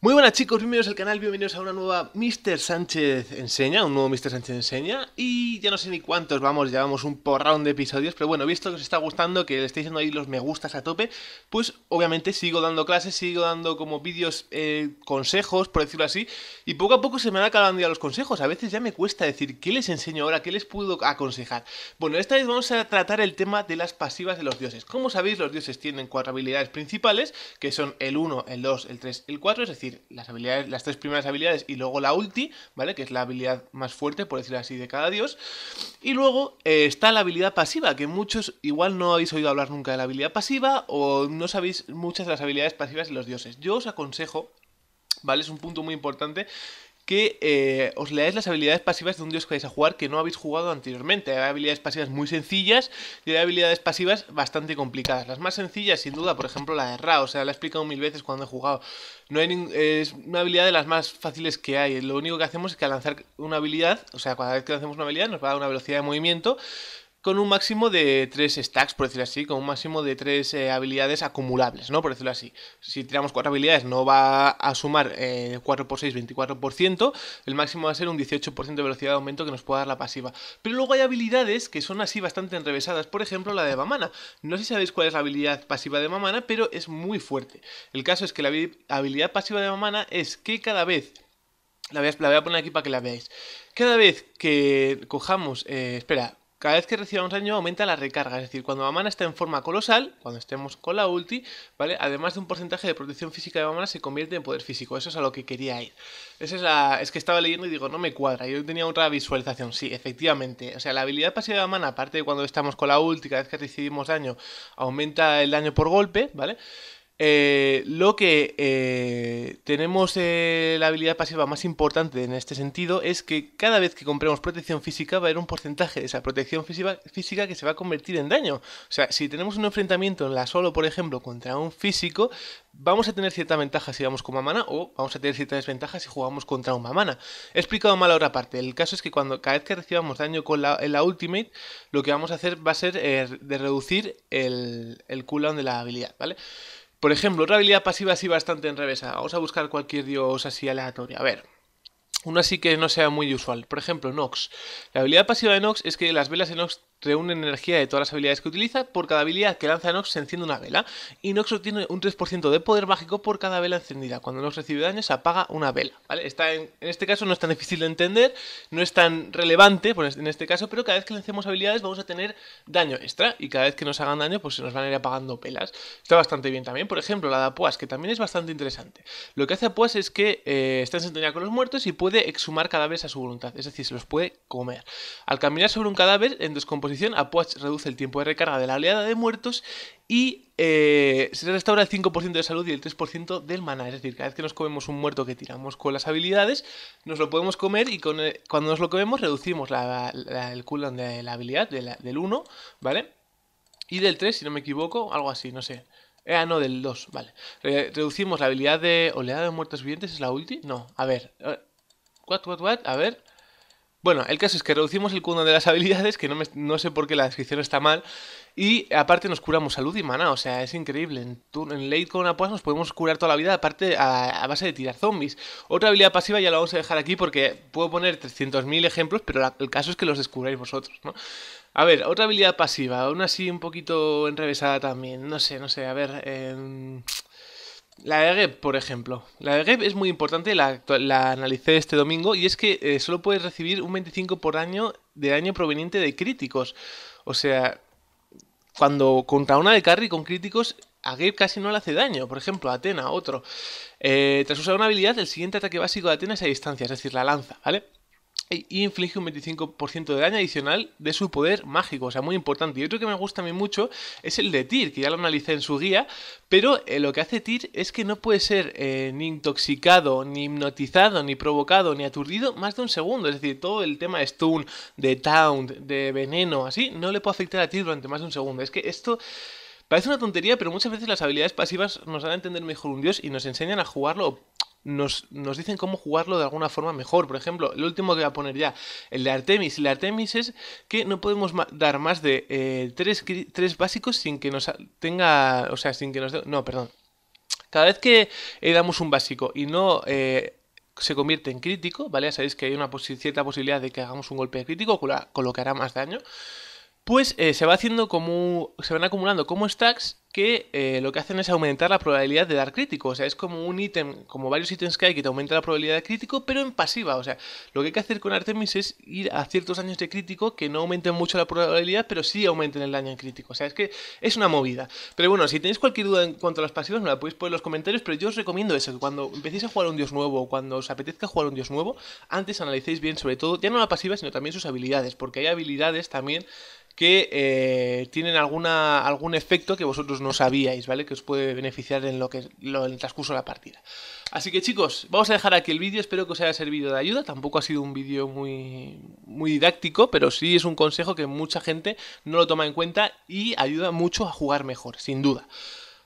Muy buenas chicos, bienvenidos al canal, bienvenidos a una nueva Mr. Sánchez Enseña, un nuevo Mr. Sánchez Enseña Y ya no sé ni cuántos vamos, llevamos un porrón de episodios Pero bueno, visto que os está gustando, que le estáis dando ahí los me gustas a tope Pues obviamente sigo dando clases, sigo dando como vídeos, eh, consejos, por decirlo así Y poco a poco se me van acabando ya los consejos A veces ya me cuesta decir qué les enseño ahora, qué les puedo aconsejar Bueno, esta vez vamos a tratar el tema de las pasivas de los dioses Como sabéis, los dioses tienen cuatro habilidades principales Que son el 1, el 2, el 3, el 4 Es decir, las habilidades, las tres primeras habilidades y luego la ulti, ¿vale? Que es la habilidad más fuerte, por decirlo así, de cada dios. Y luego eh, está la habilidad pasiva, que muchos igual no habéis oído hablar nunca de la habilidad pasiva o no sabéis muchas de las habilidades pasivas de los dioses. Yo os aconsejo, ¿vale? Es un punto muy importante que eh, os leáis las habilidades pasivas de un dios que vais a jugar que no habéis jugado anteriormente. Hay habilidades pasivas muy sencillas y hay habilidades pasivas bastante complicadas. Las más sencillas, sin duda, por ejemplo, la de Ra, o sea, la he explicado mil veces cuando he jugado. No hay es una habilidad de las más fáciles que hay. Lo único que hacemos es que al lanzar una habilidad, o sea, cada vez que lancemos una habilidad nos va a dar una velocidad de movimiento con un máximo de 3 stacks, por decirlo así, con un máximo de 3 eh, habilidades acumulables, ¿no? Por decirlo así. Si tiramos 4 habilidades no va a sumar 4 por 6, 24%, el máximo va a ser un 18% de velocidad de aumento que nos pueda dar la pasiva. Pero luego hay habilidades que son así bastante enrevesadas, por ejemplo la de Mamana. No sé si sabéis cuál es la habilidad pasiva de Mamana, pero es muy fuerte. El caso es que la habilidad pasiva de Mamana es que cada vez la voy, a, la voy, a, poner aquí para que la veáis. Cada vez que cojamos... Eh, espera, cada vez que recibamos daño aumenta la recarga, es decir, cuando Mamana está en forma colosal, cuando estemos con la ulti, ¿vale? Además de un porcentaje de protección física de Mamana se convierte en poder físico, eso es a lo que quería ir. Esa es la... es que estaba leyendo y digo, no me cuadra, yo tenía otra visualización, sí, efectivamente, o sea, la habilidad pasiva de Mamana, aparte de cuando estamos con la ulti, cada vez que recibimos daño, aumenta el daño por golpe, ¿vale? Eh, lo que eh, tenemos eh, la habilidad pasiva más importante en este sentido es que cada vez que compremos protección física va a haber un porcentaje de esa protección física, que se va a convertir en daño. O sea, si tenemos un enfrentamiento en la solo, por ejemplo, contra un físico, vamos a tener cierta ventaja si vamos con mamana o vamos a tener cierta desventaja si jugamos contra un mamana. He explicado mal ahora parte. El caso es que cuando cada vez que recibamos daño con la, la ultimate, lo que vamos a hacer va a ser de reducir el, el cooldown de la habilidad, ¿vale? Por ejemplo, otra habilidad pasiva así bastante enrevesada. Vamos a buscar cualquier dios así aleatorio. A ver. Uno así que no sea muy usual. Por ejemplo, Nox. La habilidad pasiva de Nox es que las velas de Nox reúne energía de todas las habilidades que utiliza. Por cada habilidad que lanza Nox se enciende una vela. Y Nox obtiene un 3% de poder mágico por cada vela encendida. Cuando Nox recibe daño se apaga una vela. Está en, este caso no es tan difícil de entender, no es tan relevante pues, en este caso, pero cada vez que lancemos habilidades vamos a tener daño extra. Y cada vez que nos hagan daño pues se nos van a ir apagando velas. Está bastante bien también. Por ejemplo, la de Apuas, que también es bastante interesante. Lo que hace Apuas es que eh, está en sintonía con los muertos y puede exhumar cadáveres a su voluntad. Es decir, se los puede comer. Al caminar sobre un cadáver en descomposición, Apuas reduce el tiempo de recarga de la oleada de muertos y eh, se restaura el 5% de salud y el 3% del mana. Es decir, cada vez que nos comemos un muerto que tiramos con las habilidades, nos lo podemos comer y con cuando nos lo comemos reducimos el cooldown de la habilidad del 1, ¿vale? Y del 3, si no me equivoco, algo así, no sé. Eh, ah, no, del 2, vale. reducimos la habilidad de oleada de muertos vivientes, ¿es la ulti? No, a ver. Eh, what, what, what? A ver. Bueno, el caso es que reducimos el cooldown de las habilidades, que no, no, sé por qué la descripción está mal, y aparte nos curamos salud y mana, o sea, es increíble. En, en late con Apuas nos podemos curar toda la vida, aparte a, base de tirar zombies. Otra habilidad pasiva ya la vamos a dejar aquí porque puedo poner 300.000 ejemplos, pero el caso es que los descubráis vosotros, ¿no? A ver, otra habilidad pasiva, aún así un poquito enrevesada también, no sé, no sé, a ver... Eh... La de GEP, por ejemplo. La de GEP es muy importante, la, analicé este domingo, y es que eh, solo puedes recibir un 25 por año de daño proveniente de críticos. O sea, cuando contra una de carry con críticos, a Gabe casi no le hace daño. Por ejemplo, a Atena, otro. Eh, tras usar una habilidad, el siguiente ataque básico de Atena es a distancia, es decir, la lanza, ¿vale? Y inflige un 25% de daño adicional de su poder mágico, o sea, muy importante. Y otro que me gusta a mí mucho es el de Tyr, que ya lo analicé en su guía, pero eh, lo que hace Tyr es que no puede ser eh, ni intoxicado, ni hipnotizado, ni provocado, ni aturdido más de un segundo. Es decir, todo el tema de stun, de taunt, de veneno, así, no le puede afectar a Tyr durante más de un segundo. Es que esto... Parece una tontería, pero muchas veces las habilidades pasivas nos dan a entender mejor un dios y nos enseñan a jugarlo nos, dicen cómo jugarlo de alguna forma mejor. Por ejemplo, el último que voy a poner ya, el de Artemis. El de Artemis es que no podemos dar más de eh, tres, básicos sin que nos tenga. O sea, sin que nos. no, perdón. Cada vez que eh, damos un básico y no eh, se convierte en crítico, ¿vale? Sabéis que hay una cierta posibilidad de que hagamos un golpe crítico, con lo que hará más daño pues se va haciendo como. se van acumulando como stacks que eh, lo que hacen es aumentar la probabilidad de dar crítico. O sea, es como un ítem, como varios ítems que hay que te aumenta la probabilidad de crítico, pero en pasiva. O sea, lo que hay que hacer con Artemis es ir a ciertos daños de crítico que no aumenten mucho la probabilidad, pero sí aumenten el daño en crítico. O sea, es que es una movida. Pero bueno, si tenéis cualquier duda en cuanto a las pasivas, me la podéis poner en los comentarios, pero yo os recomiendo eso, que cuando empecéis a jugar un dios nuevo o cuando os apetezca jugar un dios nuevo, antes analicéis bien sobre todo, ya no la pasiva, sino también sus habilidades, porque hay habilidades también que eh, tienen alguna, algún efecto que vosotros no sabíais, ¿vale? Que os puede beneficiar en lo que lo, en el transcurso de la partida. Así que chicos, vamos a dejar aquí el vídeo, espero que os haya servido de ayuda, tampoco ha sido un vídeo muy, muy didáctico, pero sí es un consejo que mucha gente no lo toma en cuenta y ayuda mucho a jugar mejor, sin duda.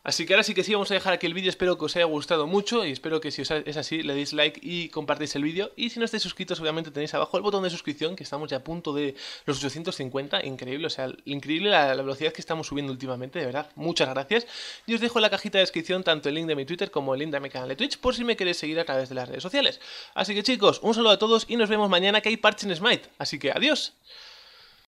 Así que ahora sí que sí, vamos a dejar aquí el vídeo, espero que os haya gustado mucho y espero que si es así le deis like y compartáis el vídeo. Y si no estáis suscritos, obviamente tenéis abajo el botón de suscripción, que estamos ya a punto de los 850, increíble, o sea, increíble la, velocidad que estamos subiendo últimamente, de verdad, muchas gracias. Y os dejo en la cajita de descripción tanto el link de mi Twitter como el link de mi canal de Twitch, por si me queréis seguir a través de las redes sociales. Así que chicos, un saludo a todos y nos vemos mañana que hay parches en Smite, así que adiós.